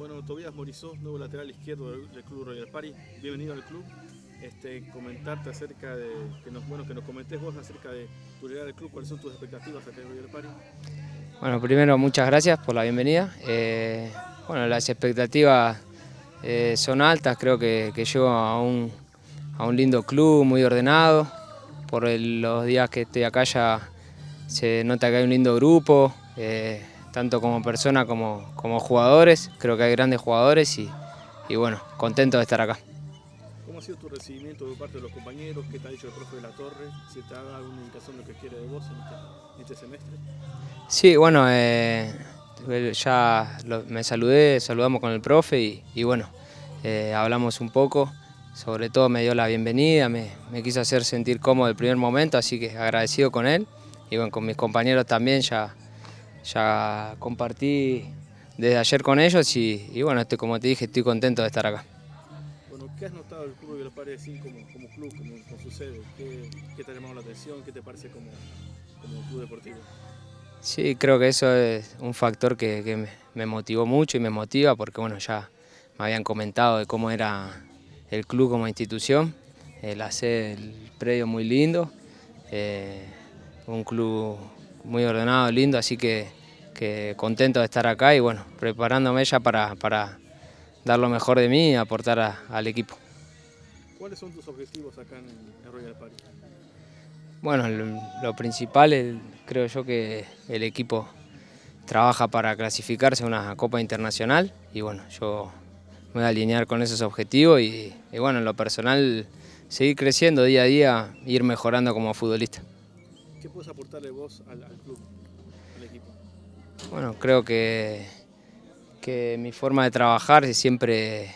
Bueno, Tobías Morizó, nuevo lateral izquierdo del, Club Royal Party. Bienvenido al club. Este, comentarte acerca de, que nos, bueno, que nos comentes vos acerca de tu llegada al club, cuáles son tus expectativas acá en Royal Party. Bueno, primero muchas gracias por la bienvenida. Eh, bueno, las expectativas eh, son altas, creo que, que llego a un, a un lindo club, muy ordenado. Por los días que estoy acá ya se nota que hay un lindo grupo, eh, tanto como persona como, como jugadores. Creo que hay grandes jugadores y, y bueno, contento de estar acá. ¿Cómo ha sido tu recibimiento por parte de los compañeros? ¿Qué te ha dicho el profe de la Torre? Si te ha dado alguna indicación de lo que quiere de vos en este, en este semestre. Sí, bueno, eh, ya lo- me saludé, saludamos con el profe y, y bueno, eh, hablamos un poco. Sobre todo me dio la bienvenida, me, me quiso hacer sentir cómodo el primer momento, así que agradecido con él. Y bueno, con mis compañeros también ya, ya compartí desde ayer con ellos y, y bueno, estoy, como te dije, estoy contento de estar acá. Bueno, ¿qué has notado del Club Royal Party así como, como club, como, como sucede? ¿Qué, ¿Qué te ha llamado la atención? ¿Qué te parece como, como club deportivo? Sí, creo que eso es un factor que, que me, me motivó mucho y me motiva porque bueno, ya me habían comentado de cómo era el club como institución, la sede del predio muy lindo, eh, un club muy ordenado, lindo, así que, que contento de estar acá y bueno, preparándome ya para, para dar lo mejor de mí y aportar a- al equipo. ¿Cuáles son tus objetivos acá en, en Royal Party? Bueno, lo, lo principal, el- creo yo que el equipo trabaja para clasificarse a una Copa Internacional y bueno, yo me voy a alinear con esos objetivos y, y bueno, en lo personal seguir creciendo día a día, ir mejorando como futbolista. ¿Qué puedes aportarle vos al, al club, al equipo? Bueno, creo que, que mi forma de trabajar es siempre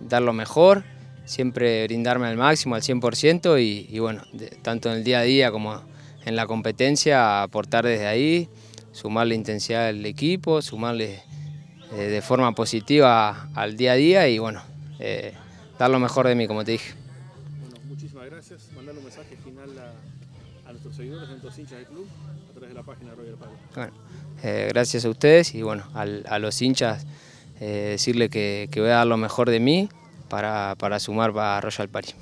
dar lo mejor, siempre brindarme al máximo, al 100% y, y bueno, de- tanto en el día a día como en la competencia, aportar desde ahí, sumarle intensidad al equipo, sumarle eh, de forma positiva al día a día y bueno, eh, dar lo mejor de mí, como te dije. Bueno, muchísimas gracias. Mandar un mensaje final a, a nuestros seguidores, a nuestros hinchas del club, a través de la página de Royal Party. Bueno, eh, gracias a ustedes y bueno, al- a los hinchas eh, decirle que, que voy a dar lo mejor de mí para, para sumar para Royal Party.